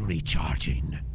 recharging.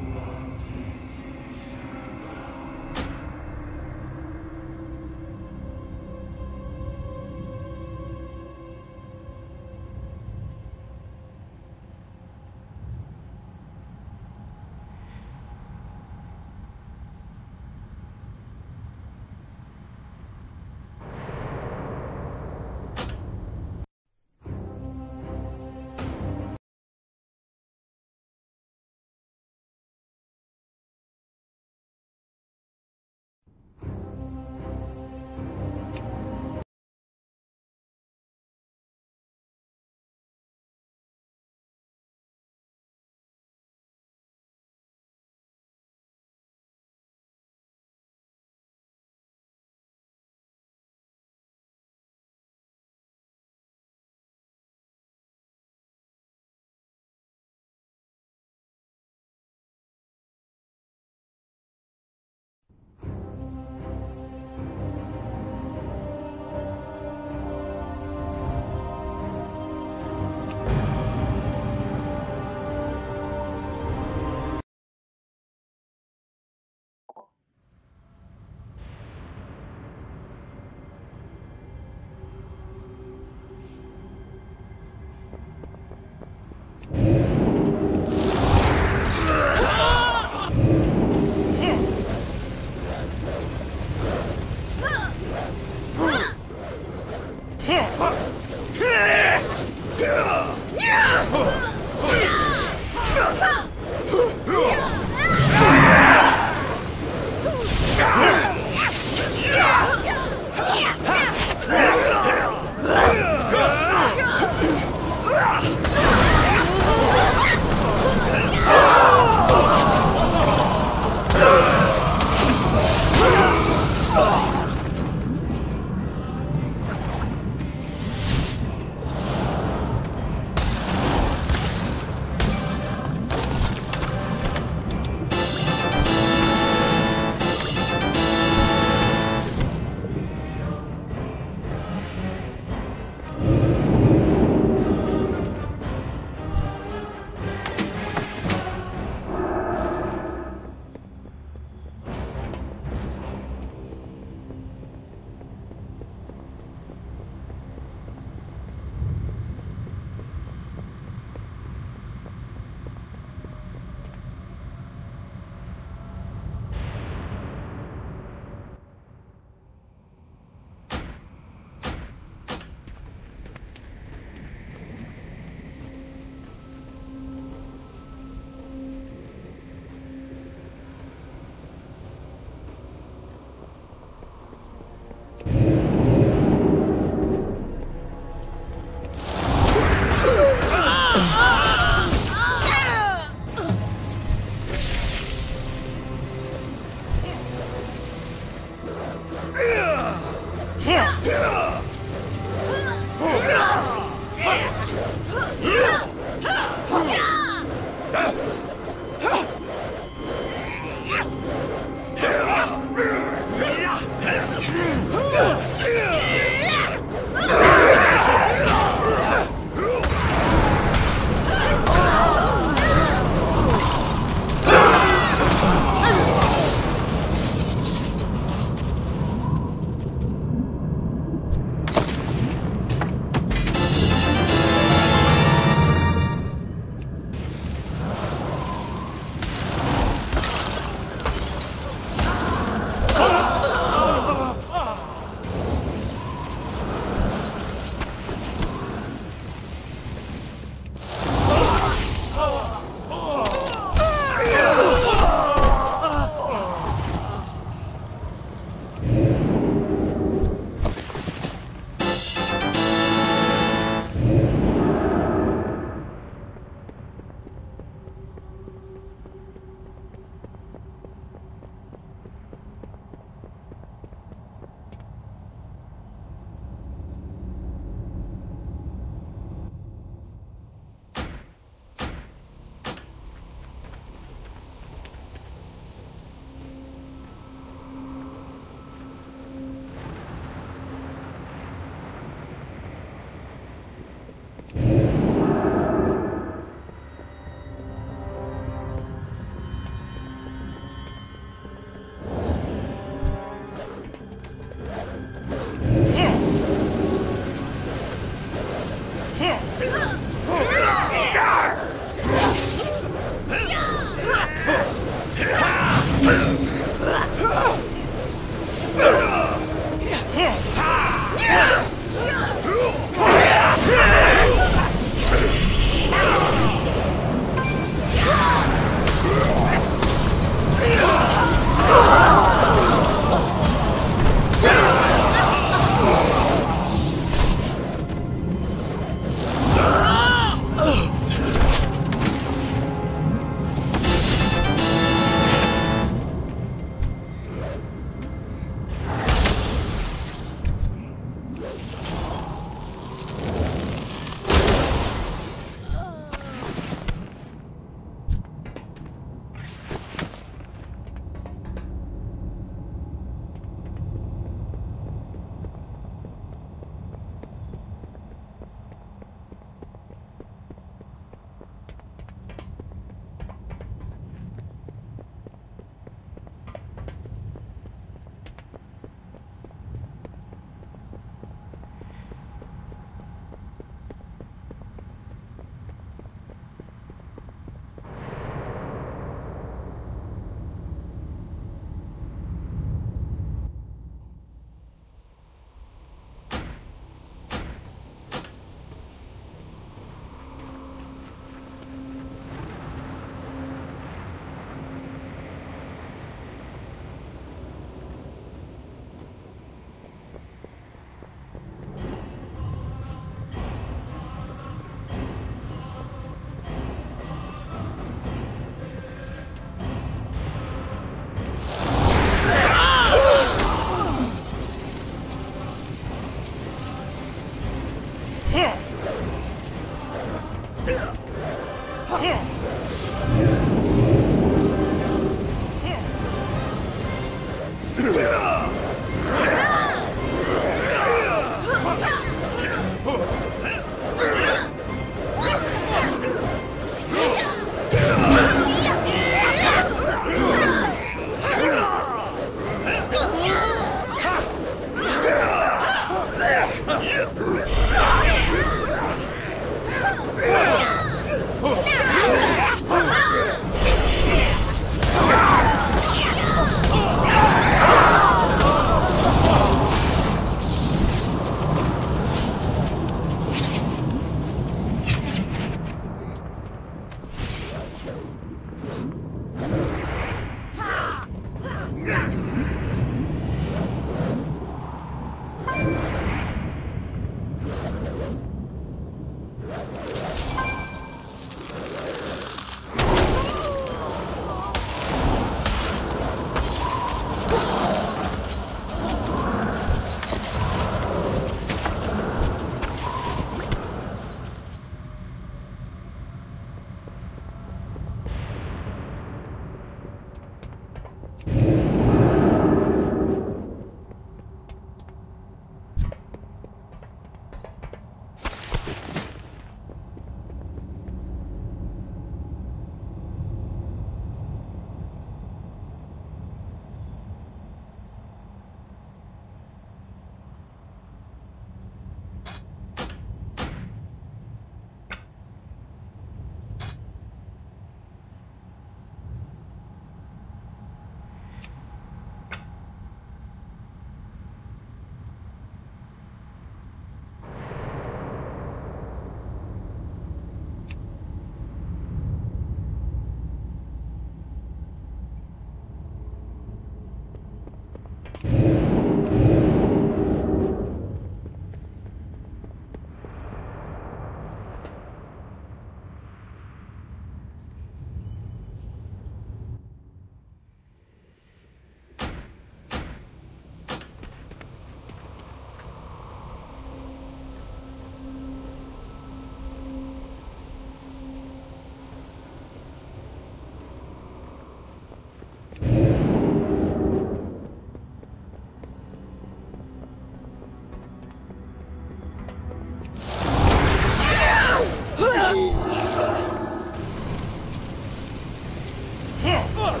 Huh! Huh!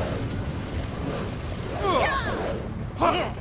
Huh!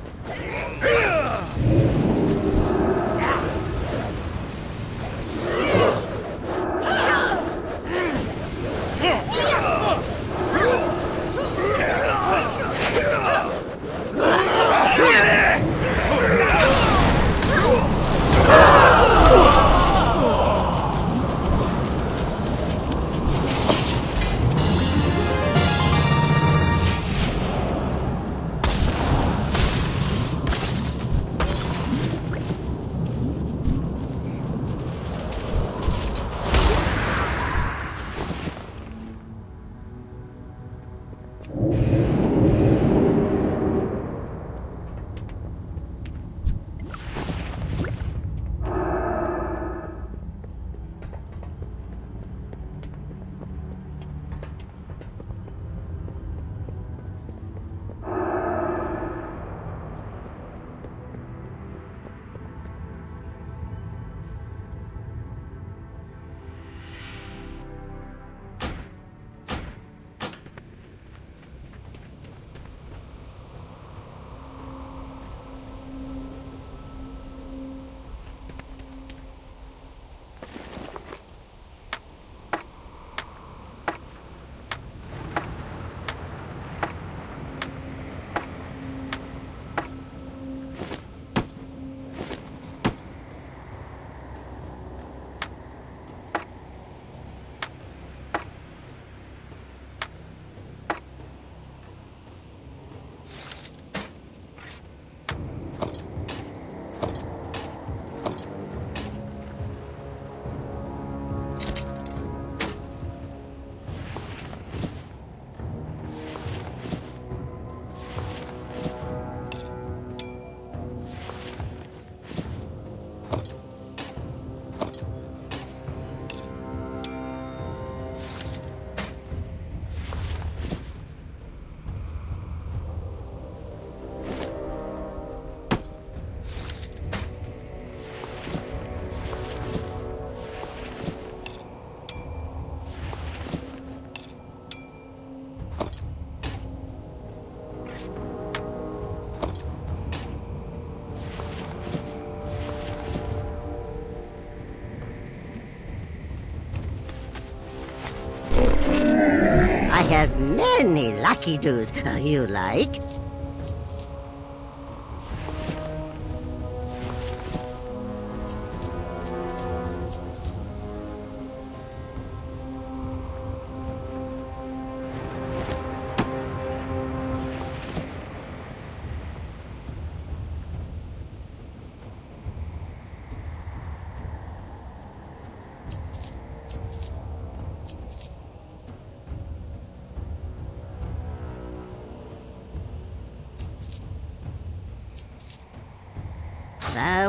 Many lucky doos you like.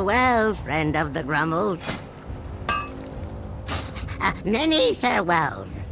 Farewell, friend of the Grummles. Uh, many farewells.